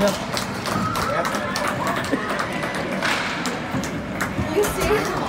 Yep. you see?